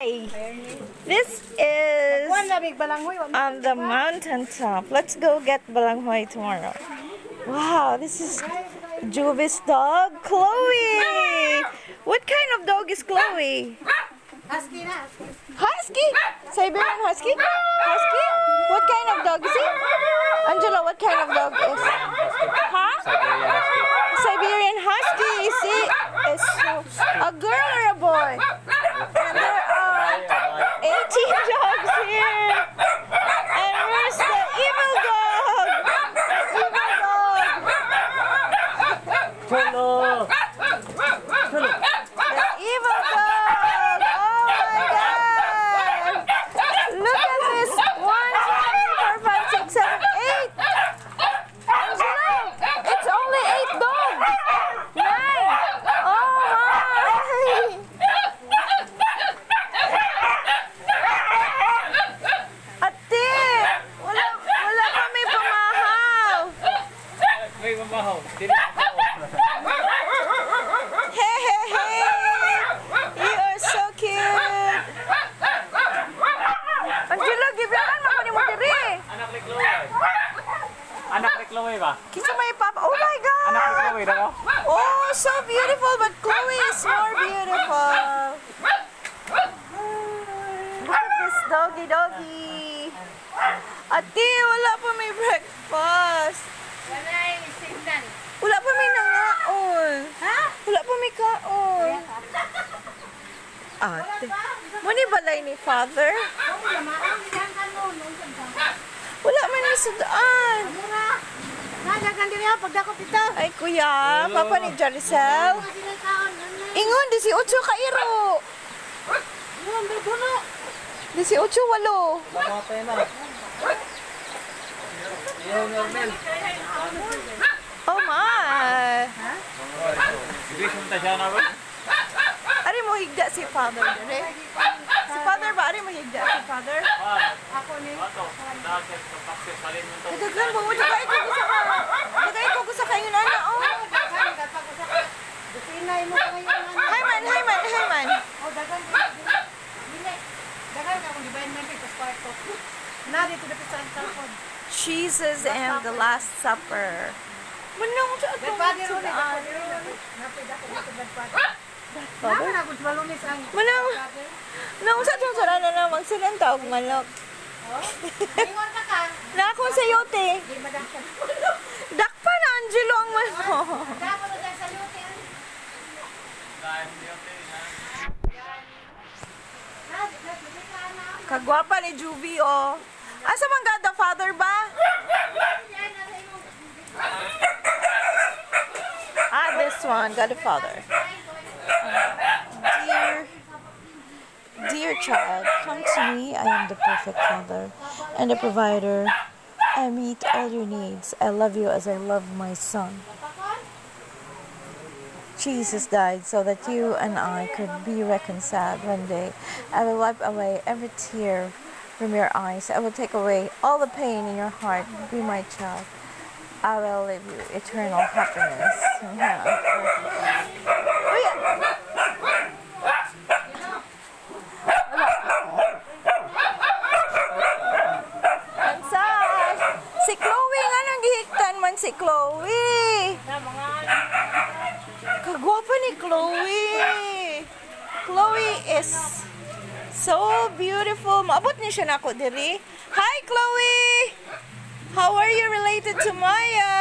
This is on the mountain top. Let's go get balanghoy tomorrow. Wow, this is Juvis dog, Chloe. What kind of dog is Chloe? Husky. Husky? Siberian Husky? Husky? What kind of dog is he? Angela, what kind of dog is? Huh? Siberian Husky. See, is a girl or a boy? And there are 18 dogs here. And where's the evil dog? Evil dog. Cholo! Chloe ba? Kinsa may papa? Oh my God! Anak ni Chloe daw. Oh, so beautiful, but Chloe is more beautiful. Look at this doggy doggy. Ate, wala pa may breakfast. Wala yung signal. Wala pa may nangaon. Ha? Wala pa may kaon. Ate, muni balay ni father? Ako Wala man ni sudaan. Mura. Nadagan din yan, pagdakot ito. Ay, kuya, papa ni taon, ano. Ingon, 18 ka iro. Yun, may buno. 18 walo. Mamatay na. Oh my. Ba? Ari mo higda si father dire. Si father ba ari mo higda si father? Ako ni. Ato, dagat sa paksis mo to. Ba mo dagay ko sa ka. Dagay ko ko sa kayo na oh. Dagan, dapat ko sa... Dusinay mo ka ngayon. ano. Hi man, hi man, hi man. Oh, dagan. dili. Dili. Dagan ka kung di ba yung member sa kwarto. Na, dito dapat sa cellphone. Jesus and the Last Supper. Manong sa atong Godfather Father? Naman ako, malunis ang... Manang... Sa itong sara na namang silang taog manok. Oh? Ingon ka ka? Na akong sayote. Hindi madakpan. Dakpa na, Angelo, ang manok. Oh, Dakpa na dahil sayote. Kagwapa ni Juvie, oh. Asa man God the Father ba? ah, this one, God the Father. Dear, dear child, come to me. I am the perfect father and the provider. I meet all your needs. I love you as I love my son. Jesus died so that you and I could be reconciled one day. I will wipe away every tear from your eyes. I will take away all the pain in your heart. Be my child. I will give you eternal happiness. Chloe. Kagwapa ni Chloe. Chloe is so beautiful. Maabot niya siya na ako. Hi, Chloe! How are you related to Maya?